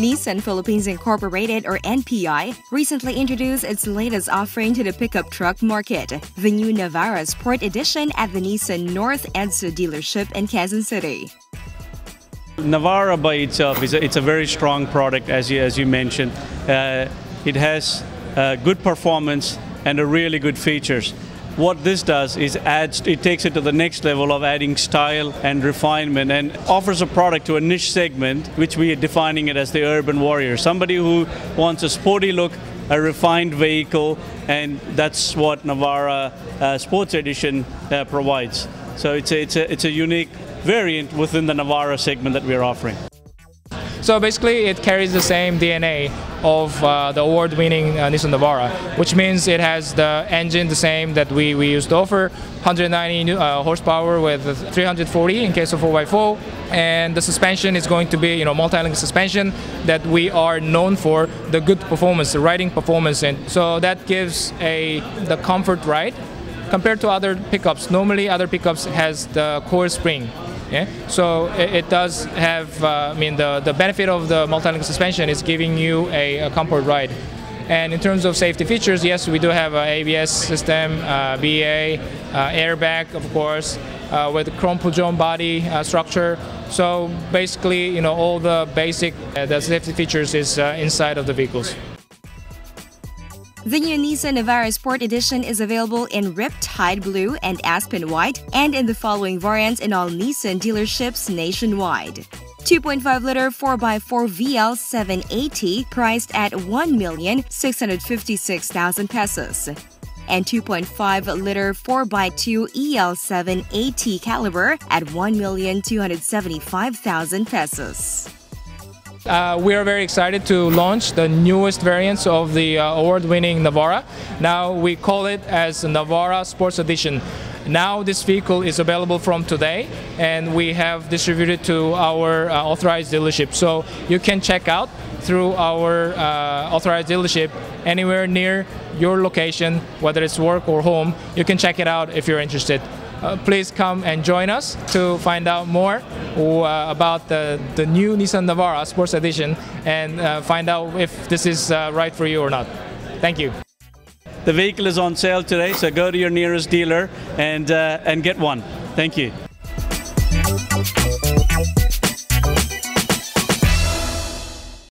Nissan Philippines Incorporated, or NPI, recently introduced its latest offering to the pickup truck market, the new Navara Sport Edition at the Nissan North EDSA dealership in Quezon City. Navara by itself is a, it's a very strong product, as you, as you mentioned. Uh, it has uh, good performance and a really good features. What this does is adds, it takes it to the next level of adding style and refinement and offers a product to a niche segment, which we are defining it as the urban warrior. Somebody who wants a sporty look, a refined vehicle, and that's what Navara uh, Sports Edition uh, provides. So it's a, it's, a, it's a unique variant within the Navara segment that we're offering. So basically, it carries the same DNA of uh, the award-winning uh, Nissan Navara, which means it has the engine the same that we, we used to offer, 190 uh, horsepower with 340 in case of 4x4, and the suspension is going to be you know multi-link suspension that we are known for the good performance, the riding performance, and so that gives a the comfort ride compared to other pickups. Normally, other pickups has the coil spring yeah? So it, it does have, uh, I mean, the, the benefit of the multi-link suspension is giving you a, a, comfort ride. And in terms of safety features, yes, we do have an ABS system, uh, BA, uh, airbag, of course, uh, with chrome body uh, structure. So basically, you know, all the basic uh, the safety features is inside of the vehicles. The new Nissan Navara Sport Edition is available in Riptide Blue and Aspen White, and in the following variants in all Nissan dealerships nationwide. 2.5 liter 4x4 VL 7AT priced at 1,656,000 pesos. And 2.5 liter 4x2 EL 7AT caliber at 1,275,000 pesos. Uh, we are very excited to launch the newest variants of the uh, award-winning Navara. Now we call it as Navara Sports Edition. Now this vehicle is available from today and we have distributed to our uh, authorized dealership. So you can check out through our uh, authorized dealership anywhere near your location, whether it's work or home. You can check it out if you're interested uh, please come and join us to find out more uh, about the, the new Nissan Navara Sports Edition and uh, find out if this is right for you or not. Thank you. The vehicle is on sale today, so go to your nearest dealer and, and get one. Thank you.